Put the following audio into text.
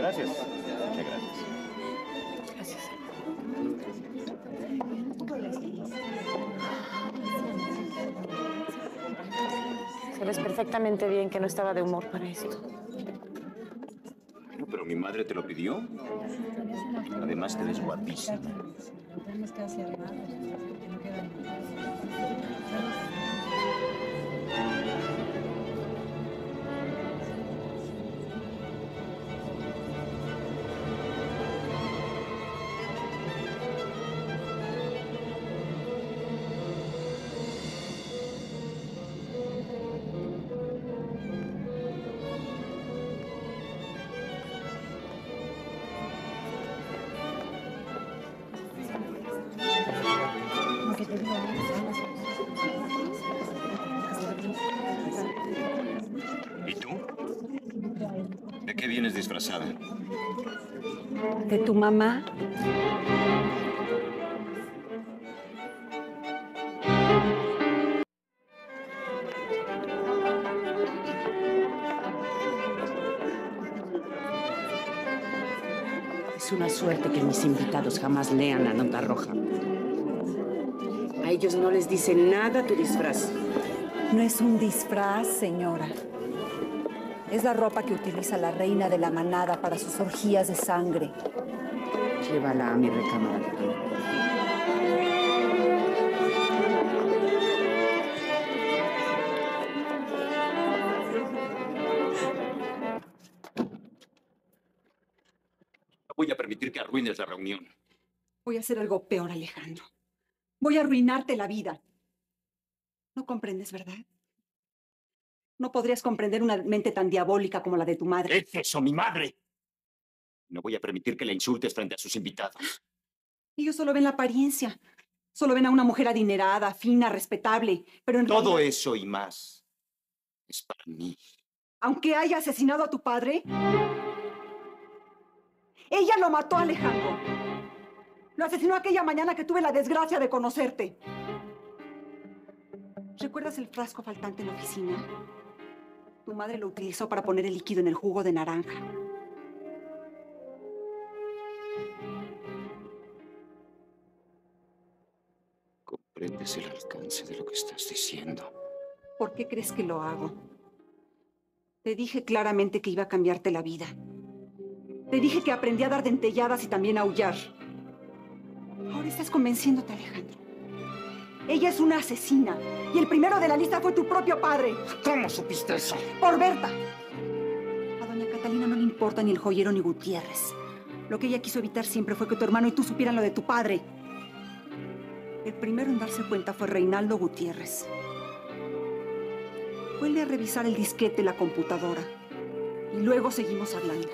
Gracias. Muchas gracias. Gracias. Sabes perfectamente bien que no estaba de humor para esto. Bueno, pero mi madre te lo pidió. Además, te ves guapísima. ¿Y vienes disfrazada? ¿De tu mamá? Es una suerte que mis invitados jamás lean la nota roja. A ellos no les dice nada tu disfraz. No es un disfraz, señora. Es la ropa que utiliza la reina de la manada para sus orgías de sangre. Llévala a mi recámara. No voy a permitir que arruines la reunión. Voy a hacer algo peor, Alejandro. Voy a arruinarte la vida. ¿No comprendes, verdad? No podrías comprender una mente tan diabólica como la de tu madre. ¿Es eso, mi madre? No voy a permitir que la insultes frente a sus invitados. Ellos solo ven la apariencia. Solo ven a una mujer adinerada, fina, respetable. Pero en Todo realidad, eso y más es para mí. aunque haya asesinado a tu padre, ella lo mató, Alejandro. Lo asesinó aquella mañana que tuve la desgracia de conocerte. ¿Recuerdas el frasco faltante en la oficina? Tu madre lo utilizó para poner el líquido en el jugo de naranja. ¿Comprendes el alcance de lo que estás diciendo? ¿Por qué crees que lo hago? Te dije claramente que iba a cambiarte la vida. Te dije que aprendí a dar dentelladas y también a aullar. Ahora estás convenciéndote, Alejandro. Ella es una asesina. Y el primero de la lista fue tu propio padre. ¿Cómo supiste eso? Por Berta. A doña Catalina no le importa ni el joyero ni Gutiérrez. Lo que ella quiso evitar siempre fue que tu hermano y tú supieran lo de tu padre. El primero en darse cuenta fue Reinaldo Gutiérrez. Vuelve a revisar el disquete de la computadora. Y luego seguimos hablando.